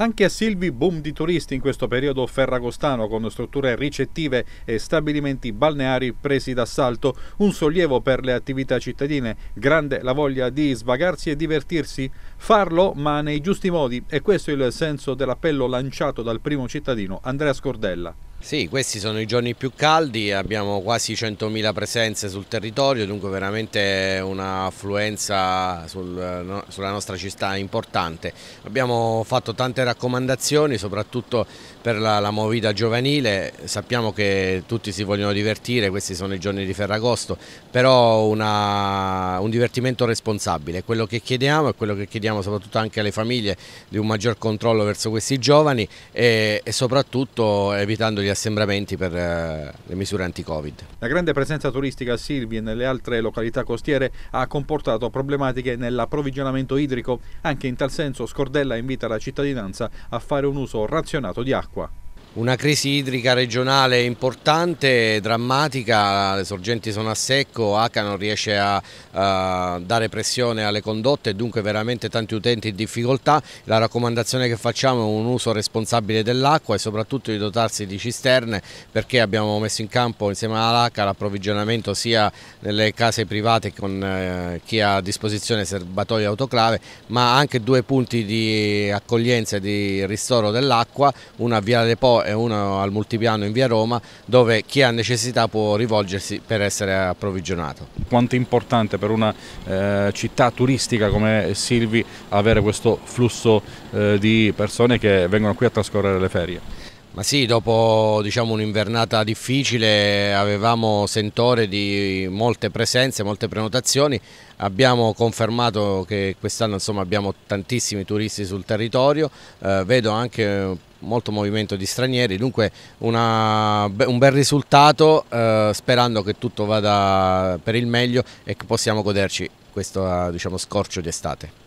Anche a Silvi boom di turisti in questo periodo ferragostano con strutture ricettive e stabilimenti balneari presi d'assalto, un sollievo per le attività cittadine, grande la voglia di svagarsi e divertirsi, farlo ma nei giusti modi. E questo è il senso dell'appello lanciato dal primo cittadino Andrea Scordella. Sì, questi sono i giorni più caldi, abbiamo quasi 100.000 presenze sul territorio, dunque veramente un'affluenza sul, sulla nostra città importante. Abbiamo fatto tante raccomandazioni, soprattutto per la, la movida giovanile, sappiamo che tutti si vogliono divertire, questi sono i giorni di Ferragosto, però una, un divertimento responsabile, quello che chiediamo e quello che chiediamo soprattutto anche alle famiglie di un maggior controllo verso questi giovani e, e soprattutto evitando gli gli assembramenti per eh, le misure anti-Covid. La grande presenza turistica a Silvi e nelle altre località costiere ha comportato problematiche nell'approvvigionamento idrico. Anche in tal senso Scordella invita la cittadinanza a fare un uso razionato di acqua. Una crisi idrica regionale importante, drammatica, le sorgenti sono a secco, ACA non riesce a, a, dare pressione alle condotte e dunque veramente tanti utenti in difficoltà. La raccomandazione che facciamo è un uso responsabile dell'acqua e soprattutto di dotarsi di cisterne perché abbiamo messo in campo insieme all'ACA l'approvvigionamento sia nelle case private con eh, chi ha a disposizione serbatoi autoclave ma anche due punti di accoglienza e di ristoro dell'acqua, una a Viale Po e uno al multipiano in via Roma dove chi ha necessità può rivolgersi per essere approvvigionato. Quanto è importante per una eh, città turistica come Silvi avere questo flusso eh, di persone che vengono qui a trascorrere le ferie? Ma sì, dopo diciamo, un'invernata difficile avevamo sentore di molte presenze, molte prenotazioni, abbiamo confermato che quest'anno abbiamo tantissimi turisti sul territorio, eh, vedo anche molto movimento di stranieri, dunque una, un bel risultato eh, sperando che tutto vada per il meglio e che possiamo goderci questo diciamo, scorcio di estate.